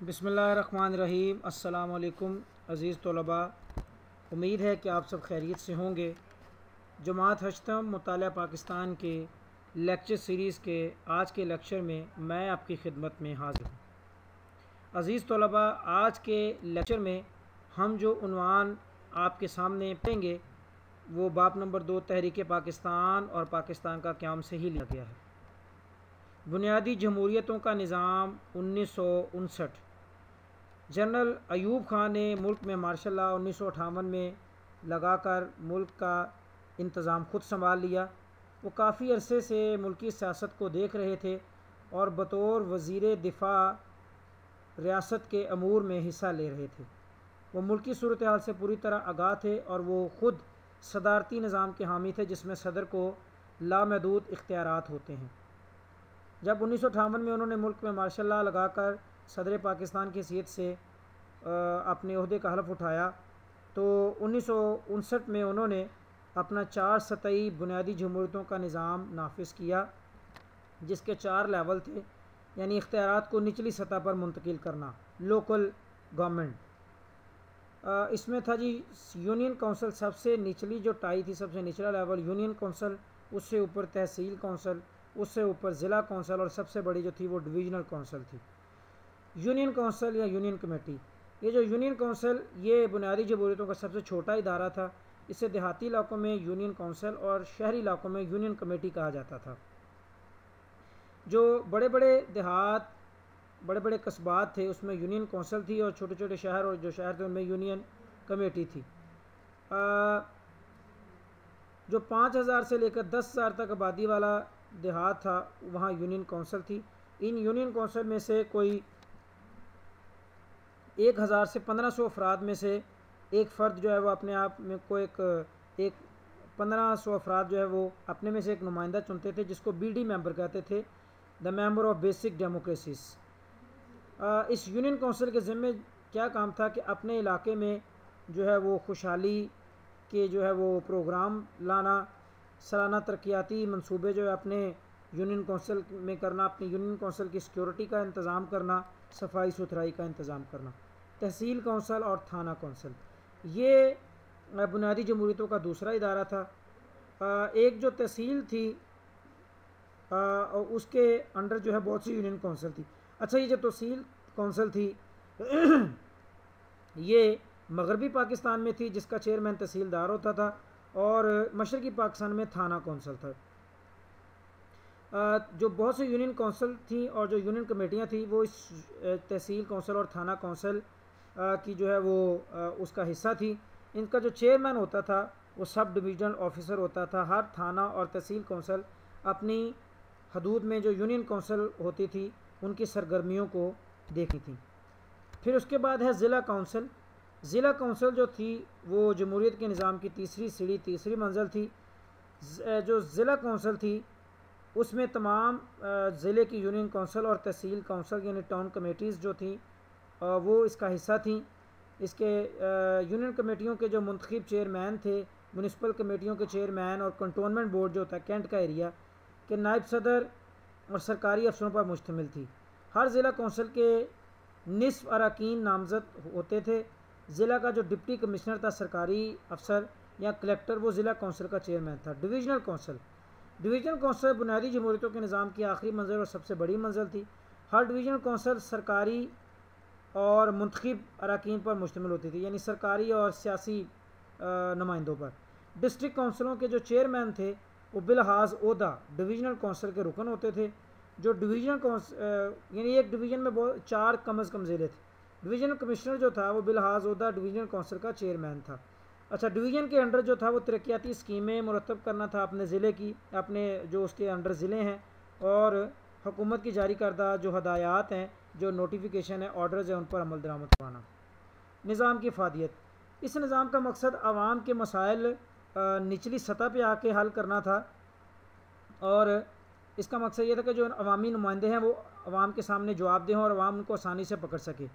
बिसमीम अल्लाम अज़ीज़ तलबा। उम्मीद है कि आप सब खैरियत से होंगे। जमात हजतम मताल पाकिस्तान के लेक्चर सीरीज़ के आज के लेक्चर में मैं आपकी खिदमत में हाजिर हूँ। अज़ीज़ तलबा, आज के लेक्चर में हम जो उनवान आपके सामने पढ़ेंगे वो बाप नंबर दो तहरीक पाकिस्तान और पाकिस्तान का क्याम से ही लिया गया है। बुनियादी जमहूरीतों का निज़ाम उन्नीस सौ उनसठ जनरल अयूब ख़ान ने मुल्क में मार्शल ला उन्नीस में लगाकर मुल्क का इंतज़ाम खुद संभाल लिया। वो काफ़ी अरसे से मुल्की सियासत को देख रहे थे और बतौर वज़ी दिफा रियासत के अमूर में हिस्सा ले रहे थे। वो मुल्की सूरत हाल से पूरी तरह आगाह थे और वो ख़ुद सदारती निज़ाम के हामी थे, जिसमें सदर को लामहदूद इख्तियार होते हैं। जब उन्नीस सौ अठावन में उन्होंने मुल्क में मार्शल ला लगाकर सदर पाकिस्तान की सीट से अपने अहदे का हलफ उठाया। तो उन्नीस में उन्होंने अपना चार सतही बुनियादी जमहूरतों का निज़ाम नाफिज किया, जिसके चार लेवल थे, यानी इख्तियार को निचली सतह पर मुंतकिल करना, लोकल गवर्नमेंट। इसमें था जी, यूनियन काउंसिल सबसे निचली जो टाई थी, सबसे निचला लेवल, यूनियन काउंसिल, उससे ऊपर तहसील काउंसिल, उससे ऊपर ज़िला काउंसिल और सबसे बड़ी जो थी वो डिवीज़नल काउंसिल थी। यूनियन काउंसिल या यूनियन कमेटी। ये जो यूनियन काउंसिल ये बुनियादी जमहूरियतों का सबसे छोटा इदारा था। इसे देहाती इलाकों में यूनियन काउंसिल और शहरी इलाकों में यूनियन कमेटी कहा जाता था। जो बड़े बड़े देहात बड़े बड़े कस्बात थे उसमें यूनियन काउंसिल थी और छोटे छोटे शहर और जो शहर थे उनमें यूनियन कमेटी थी। आ, जो पाँच हज़ार से लेकर दस हज़ार तक आबादी वाला देहात था वहाँ यूनियन काउंसिल थी। इन यूनियन काउंसिल में से कोई एक हज़ार से पंद्रह सौ अफराद में से एक फ़र्द जो है वो अपने आप में को एक एक पंद्रह सौ अफराद जो है वो अपने में से एक नुमाइंदा चुनते थे, जिसको बी डी मेंबर कहते थे the member of basic democracies इस यूनियन काउंसिल के ज़िम्मे क्या काम था कि अपने इलाके में जो है वो खुशहाली के जो है वो प्रोग्राम लाना, सालाना तरक्याती मनसूबे जो है अपने यूनियन काउंसिल में करना, अपनी यूनियन काउंसिल की सिक्योरिटी का इंतज़ाम करना सफ़ाई सुथराई का इंतज़ाम करना। तहसील कौंसल और थाना कौंसल। ये बुनियादी जमहूरीतों का दूसरा इदारा था। एक जो तहसील थी उसके अंडर जो है बहुत सी यूनियन कौंसल थी। अच्छा ये जो तहसील कौंसल थी, ये मगरबी पाकिस्तान में थी, जिसका चेयरमैन तहसीलदार होता था, और मशरकी पाकिस्तान में थाना कौंसल था। जो बहुत सी यूनियन कौंसल थी और जो यूनियन कमेटियाँ थी, वो इस तहसील कौंसल और थाना कौंसल की जो है वो उसका हिस्सा थी। इनका जो चेयरमैन होता था, वो सब डिवीज़नल ऑफिसर होता था। हर थाना और तहसील कौंसल अपनी हदूद में जो यूनियन कौंसल होती थी, उनकी सरगर्मियों को देखी थी। फिर उसके बाद है ज़िला कौंसल। ज़िला कौंसल जो थी, वो जमहूरीत के निज़ाम की तीसरी सीढ़ी, तीसरी मंजिल थी। जो ज़िला कौंसल थी उसमें तमाम ज़िले की यूनियन कौंसल और तहसील कौंसल यानी टाउन कमेटीज़ जो थी वो इसका हिस्सा थी। इसके यूनियन कमेटियों के जो मंतखब चेयरमैन थे, म्यूनसिपल कमेटियों के चेयरमैन और कंटोनमेंट बोर्ड जो था, कैंट का एरिया, के नायब सदर और सरकारी अफसरों पर मुश्तमिल थी। हर ज़िला कौंसिल के नसफ अरकान नामजद होते थे। ज़िला का जो डिप्टी कमिश्नर था, सरकारी अफसर या कलेक्टर, वो ज़िला कौंसिल का चेयरमैन था। डिवीज़नल कौंसिल डिवीज़नल कौंसल बुनियादी जमहूरीतों के निज़ाम की आखिरी मंजिल और सबसे बड़ी मंजिल थी। हर डिवीज़नल कौंसल सरकारी और मंतखब अरकान पर मुश्तमिल होती थी, यानी सरकारी और सियासी नुमाइंदों पर। डिस्ट्रिक्ट कौंसलों के जो चेयरमैन थे, वो बिलहाज अहदा डिवीज़नल कौंसल के रुकन होते थे, जो डिवीज़नल कौंसिल यानी एक डिवीज़न में बहुत, चार कम अज़ कम ज़िले थे। डिवीज़नल कमिश्नर जो था, वो बिलहाज अहदा डिवीज़नल कौंसल का चेयरमैन था। अच्छा डिवीज़न के अंडर जो था वो तरक्याती स्कीमें मुरतब करना था अपने ज़िले की, अपने जो उसके अंडर ज़िले हैं और हुकूमत की जारी करदा जो हदायत हैं, जो नोटिफिकेशन है ऑर्डर्स हैं, उन पर अमल दरामद करवाना। निज़ाम की फादियत। इस निज़ाम का मकसद आवाम के मसाइल निचली सतह पर आके हल करना था और इसका मकसद ये था कि जो अवामी नुमाइंदे हैं वो अवाम के सामने जवाब दें और आवाम उनको आसानी से पकड़ सके।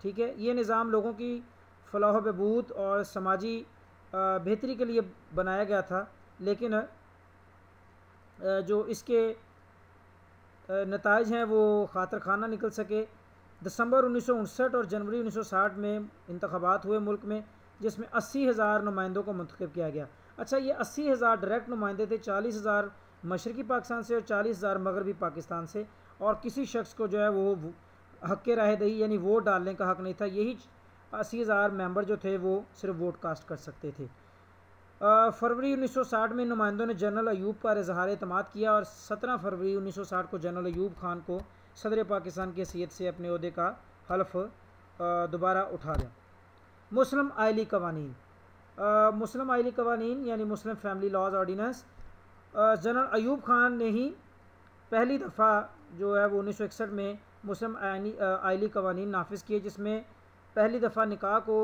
ठीक है? ये निज़ाम लोगों की फलाह बबूत और समाजी बेहतरी के लिए बनाया गया था, लेकिन जो इसके नतज हैं, वो खातर खाना निकल सके। दिसंबर उन्नीस और जनवरी 1960 में इंतबात हुए मुल्क में, जिसमें अस्सी हज़ार नुमाइंदों को मंतखब किया गया। अच्छा ये अस्सी हज़ार डायरेक्ट नुमाइंदे थे, चालीस हज़ार मशरक़ी पाकिस्तान से और चालीस हज़ार मगरबी पाकिस्तान से, और किसी शख्स को जो है वो हक के राय दही, यानी वोट डालने का हक नहीं था। यही अस्सी हज़ार मेंबर जो थे वो सिर्फ़ वोट कास्ट कर सकते थे। फरवरी 1960 में नुमाइंदों ने जनरल अयूब पर इजहार अतमाद किया और 17 फरवरी 1960 को जनरल अयूब खान को सदर पाकिस्तान की हैसियत से अपने अहदे का हल्फ दोबारा उठा लिया। मुस्लिम आयली कवानीन मुस्लिम आयली कवानीन यानी Muslim family laws ordinance general Ayub Khan ने ही पहली दफ़ा जो है वो उन्नीस सौ इकसठ में मुस्लिम आयली कवानीन नाफिज किए, जिसमें पहली दफ़ा निकाह को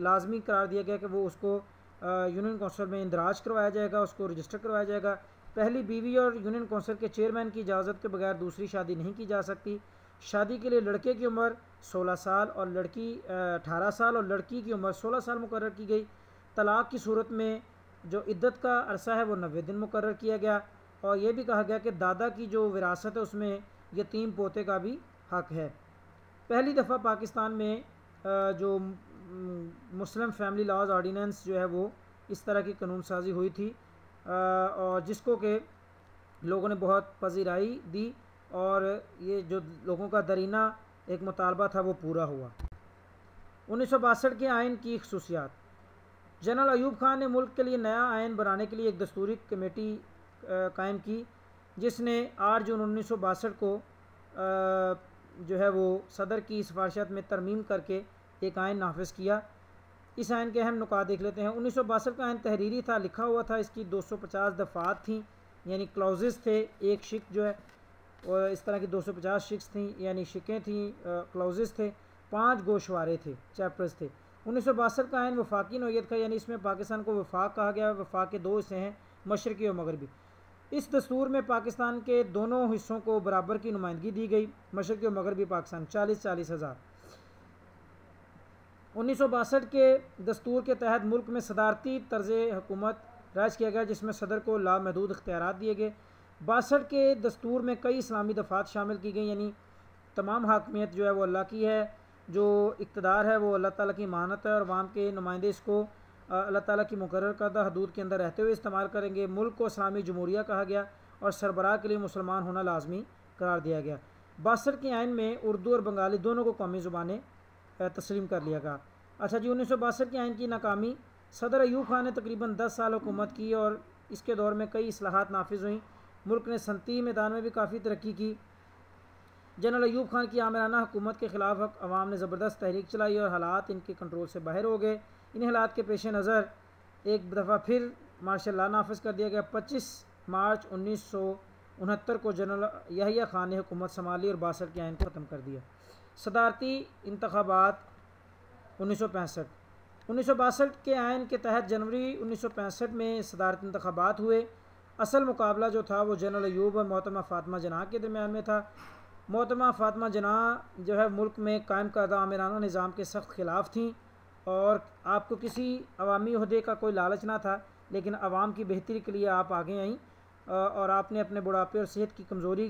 लाजमी करार दिया गया कि वो उसको यूनियन कौंसिल में इंदराज करवाया जाएगा, उसको रजिस्टर करवाया जाएगा। पहली बीवी और यूनियन कौंसिल के चेयरमैन की इजाज़त के बगैर दूसरी शादी नहीं की जा सकती। शादी के लिए लड़के की उम्र 16 साल और लड़की 18 साल और लड़की की उम्र 16 साल मुकर की गई। तलाक़ की सूरत में जो इद्दत का अरसा है वो नबे दिन मुकर किया गया और ये भी कहा गया कि दादा की जो विरासत है उसमें यतीम पोते का भी हक है। पहली दफ़ा पाकिस्तान में जो मुस्लिम फैमिली लॉज ऑर्डीनेंस जो है वो इस तरह की कानून साजी हुई थी। और जिसको के लोगों ने बहुत पजीराई दी और ये जो लोगों का दरीना एक मुतालबा था वो पूरा हुआ। उन्नीस सौ बासठ के आयन की खसूसियात। जनरल अयूब खान ने मुल्क के लिए नया आयन बनाने के लिए एक दस्तूरी कमेटी कायम की, जिसने आठ जून उन्नीस सौ बासठ को जो है वो सदर की सिफारशत में तरमीम करके एक आयन नाफज किया। इस आयन के अहम नुका देख लेते हैं। उन्नीस सौ बासठ का आयन तहरीरी था, लिखा हुआ था, इसकी 250 दफ़ात थी, यानी क्लाउजेस थे, एक शिक जो है, और इस तरह की 250 शिक्स थी, यानी शिकें थी क्लाउजेस थे, पाँच गोशवारे थे चैप्टर्स थे। उन्नीस सौ बासठ का आयन वफाकी नोयत का, यानी इसमें पाकिस्तान को वफाक कहा गया, वफाक के दो हिस्से हैं, मशरक़ी और मगरबी। इस दस्तूर में पाकिस्तान के दोनों हिस्सों को बराबर की नुमाइंदगी दी गई, मशरक़ी और मगरबी पाकिस्तान चालीस चालीस हज़ार। उन्नीस सौ बासठ के दस्तूर के तहत मुल्क में सदारती तर्ज हुकूमत राज किया गया, जिसमें सदर को लामहदूद इख्तियार दिए गए। बासठ के दस्तूर में कई इस्लामी दफात शामिल की गई, यानी तमाम हाकमियत जो है वो अल्लाह की है, जो इकतदार है वो अल्लाह ताला की मानत है और वाम के नुमाइंदे इसको अल्लाह ताला की मुकर करदा हदूद के अंदर रहते हुए इस्तेमाल करेंगे। मुल्क को इस्लामी जमहूरिया कहा गया और सरबराह के लिए मुसलमान होना लाजमी करार दिया गया। बासठ के आइन में उर्दू और बंगाली दोनों को कौमी ज़ुबानें तस्लीम कर लिया गया। अच्छा जी, उन्नीस सौ बासठ के आइन की नाकामी सदर अयूब खान ने तकरीबन दस साल हुकूमत की और इसके दौर में कई असलाहत नाफिज हुई। मुल्क ने सनती मैदान में भी काफ़ी तरक्की की। जनरल अयूब खान की आमराना हुकूमत के ख़िलाफ़ अवाम ने ज़बरदस्त तहरीक चलाई और हालात इनके कंट्रोल से बाहर हो गए। इन हालात के पेश नज़र एक दफ़ा फिर मार्शल ला नाफिज कर दिया गया। पच्चीस मार्च उन्नीस सौ उनहत्तर को जनरल यहिया खान ने हुकूमत संभाली और बासठ के आयन को ख़त्म कर दिया। सदारती इंतबात उन्नीस सौ पैंसठ। उन्नीस सौ बासठ के आयन के तहत जनवरी उन्नीस सौ पैंसठ में सदारती इंतबात हुए। असल मुकाबला जो था वो जनरल अयूब और मोहतरमा फातमा जना के दरमियान में था। मोहतरमा फातमा जना जो है मुल्क में कायम करदा आमिराना निज़ाम के सख्त ख़िलाफ़ थी और आपको किसी अवामी अहदे का कोई लालच ना था, लेकिन आवाम की बेहतरी के लिए आप आगे आई और आपने अपने बुढ़ापे और सेहत की कमज़ोरी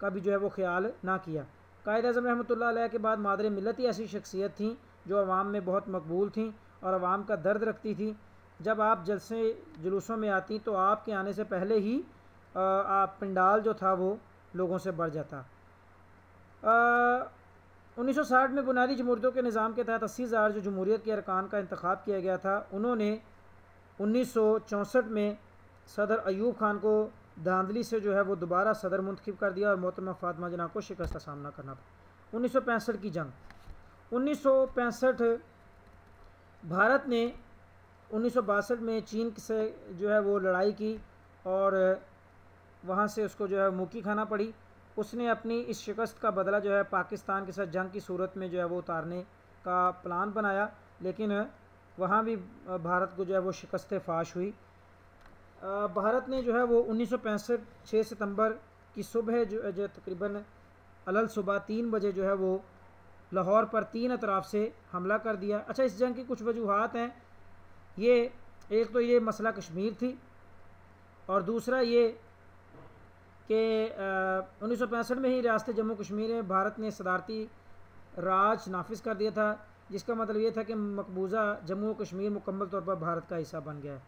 का भी जो है वो ख्याल ना किया। कायद अजम रहमत के बाद मादर मिलत ही ऐसी शख्सियत थी जो आवाम में बहुत मकबूल थी और आवाम का दर्द रखती थी। जब आप जलसे जुलूसों में आती तो आपके आने से पहले ही आप पंडाल जो था वो लोगों से बढ़ जाता। उन्नीस सौ साठ में बुनियादी जमहूरियतों के निज़ाम के तहत अस्सी हज़ार जो जमहूरीत के अरकान का इंतखब किया गया था, उन्होंने उन्नीस सौ चौंसठ में सदर अयूब खान को धांधली से जो है वो दोबारा सदर मुंतखब कर दिया और मोहतरमा फातमा जना को शिकस्त का सामना करना पड़ा। उन्नीस सौ पैंसठ की जंग। उन्नीस सौ पैंसठ भारत ने उन्नीस सौ बासठ में चीन से जो है वो लड़ाई की और वहाँ से उसको जो है मुकी खाना पड़ी। उसने अपनी इस शिकस्त का बदला जो है पाकिस्तान के साथ जंग की सूरत में जो है वो उतारने का प्लान बनाया, लेकिन वहाँ भी भारत को जो है वो शिकस्त फाश हुई। भारत ने जो है वो उन्नीस सौ पैंसठ छः सितंबर की सुबह जो जो तकरीबन अलल सुबह तीन बजे जो है वो लाहौर पर तीन अतराफ़ से हमला कर दिया। अच्छा इस जंग की कुछ वजूहत हैं। ये, एक तो ये मसला कश्मीर थी और दूसरा ये कि उन्नीस में ही रियासत जम्मू कश्मीर में भारत ने सदारती राज नाफिज कर दिया था, जिसका मतलब ये था कि मकबूजा जम्मू कश्मीर मुकम्मल तौर पर भारत का हिस्सा बन गया। है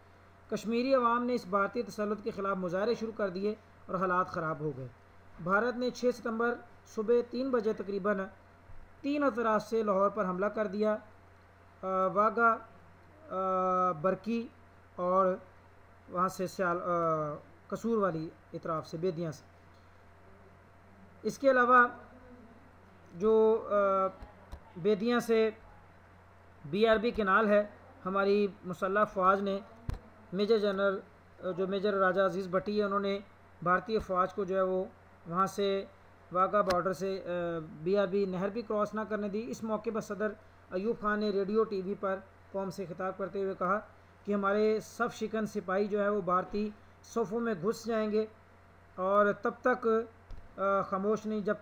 कश्मीरी अवाम ने इस भारतीय तसलत के ख़िलाफ़ मुजाहरे शुरू कर दिए और हालात ख़राब हो गए। भारत ने 6 सितंबर सुबह तीन बजे तकरीबन तीन अतराज से लाहौर पर हमला कर दिया। वागा बरकी और वहाँ से सियाल कसूर वाली इतराफ़ से, बेदियाँ से। इसके अलावा जो बेदियाँ से बीआरबी केनाल है, हमारी मुसल्ह फ़ौज ने मेजर जनरल, जो मेजर राजा अज़ीज़ भट्टी है, उन्होंने भारतीय फ़ौज को जो है वो वहाँ से वाघा बॉर्डर से बीआरबी नहर भी क्रॉस ना करने दी। इस मौके पर सदर अयूब खान ने रेडियो टीवी पर कौम से खिताब करते हुए कहा कि हमारे सब शिकन सिपाही जो है वो भारतीय सोफ़ों में घुस जाएँगे और तब तक खामोश नहीं, जब,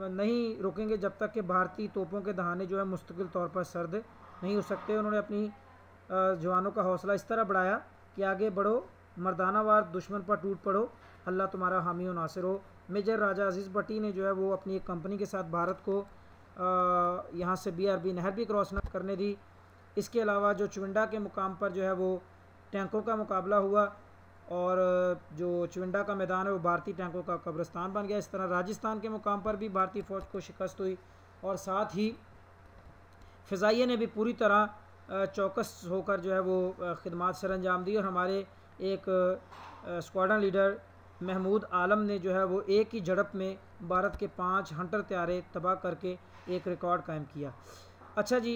नहीं रुकेंगे जब तक कि भारतीय तोपों के दहाने जो है मुस्तकिल तौर पर सर्द नहीं हो सकते। उन्होंने अपनी जवानों का हौसला इस तरह बढ़ाया कि आगे बढ़ो मर्दाना वार दुश्मन पर टूट पड़ो। अल्लाह तुम्हारा हामी नासिर हो। मेजर राजा अज़ीज़ भट्टी ने जो है वो अपनी एक कंपनी के साथ भारत को यहाँ से बी आर बी नहर भी क्रॉस न करने दी। इसके अलावा जो चुविंडा के मुकाम पर जो है वो टैंकों का मुकाबला हुआ। और जो चुविंडा का मैदान है, वो भारतीय टैंकों का कब्रस्तान बन गया। इस तरह राजस्थान के मुकाम पर भी भारतीय फ़ौज को शिकस्त हुई और साथ ही फ़िज़ाइये ने भी पूरी तरह चौकस होकर जो है वो खदमात सर अंजाम दी और हमारे एक स्क्वाडन लीडर महमूद आलम ने जो है वो एक ही झड़प में भारत के पाँच हंटर त्यारे तबाह करके एक रिकॉर्ड कायम किया। अच्छा जी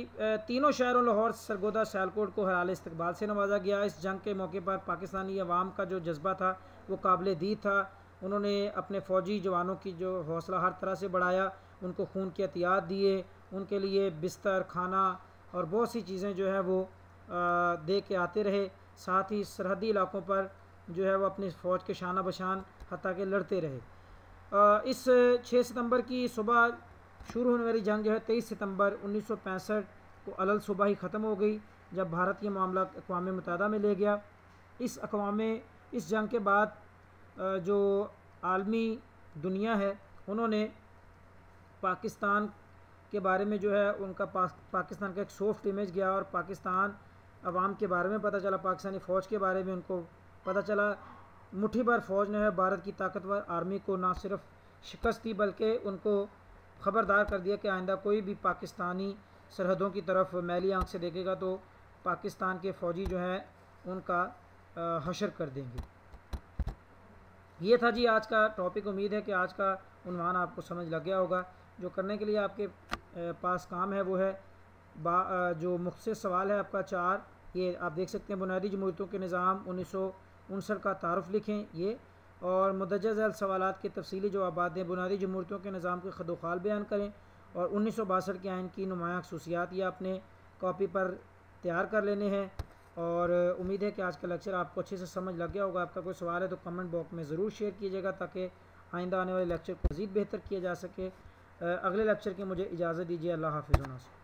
तीनों शहरों, लाहौर, सरगोदा, सियालकोट को हराल इस्तबाल से नवाजा गया। इस जंग के मौके पर पाकिस्तानी अवाम का जो जज्बा था, वो काबिल दी था। उन्होंने अपने फ़ौजी जवानों की जो हौसला हर तरह से बढ़ाया, उनको खून के एहतियात दिए, उनके लिए बिस्तर, खाना और बहुत सी चीज़ें जो है वो दे के आते रहे। साथ ही सरहदी इलाकों पर जो है वो अपनी फ़ौज के शाना बशान हती के लड़ते रहे। इस छः सितंबर की सुबह शुरू होने वाली जंग जो है तेईस सितंबर उन्नीस सौ पैंसठ को अलल सुबह ही ख़त्म हो गई, जब भारत ये मामला अकवा मुतहदा में ले गया। इस अकवा इस जंग के बाद जो आलमी दुनिया है, उन्होंने पाकिस्तान के बारे में जो है उनका पाकिस्तान का एक सॉफ्ट इमेज गया और पाकिस्तान अवाम के बारे में पता चला, पाकिस्तानी फ़ौज के बारे में उनको पता चला। मुट्ठी भर फ़ौज ने भारत की ताकतवर आर्मी को ना सिर्फ़ शिकस्त दी, बल्कि उनको ख़बरदार कर दिया कि आइंदा कोई भी पाकिस्तानी सरहदों की तरफ़ मैली आँख से देखेगा तो पाकिस्तान के फ़ौजी जो हैं, उनका हशर कर देंगे। ये था जी आज का टॉपिक उम्मीद है कि आज का उनवान आपको समझ लग गया होगा। जो करने के लिए आपके पास काम है, वो है जो मुख्त सवाल है आपका चार, ये आप देख सकते हैं। बुनियादी जमहूरतों के निज़ाम उन्नीस सौ उनसठ का तारफ़ लिखें। ये और मदज सवाल के तफसीली जवाब दें। बुनियादी जमहूरतों के निज़ाम के खदोखाल बयान करें और उन्नीस सौ बासठ के आइन की नुमाया खसूसियात ये अपने कापी पर तैयार कर लेने हैं। और उम्मीद है कि आज का लेक्चर आपको अच्छे से समझ लग गया होगा। आपका कोई सवाल है तो कमेंट बॉक्स में ज़रूर शेयर कीजिएगा ताकि आइंदा आने वाले लेक्चर को मज़ीद बेहतर किया जा सके। अगले लेक्चर की मुझे इजाज़त दीजिए। अल्लाह हाफिज़।